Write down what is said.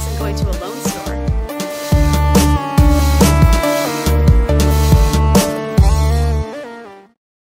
house and going to a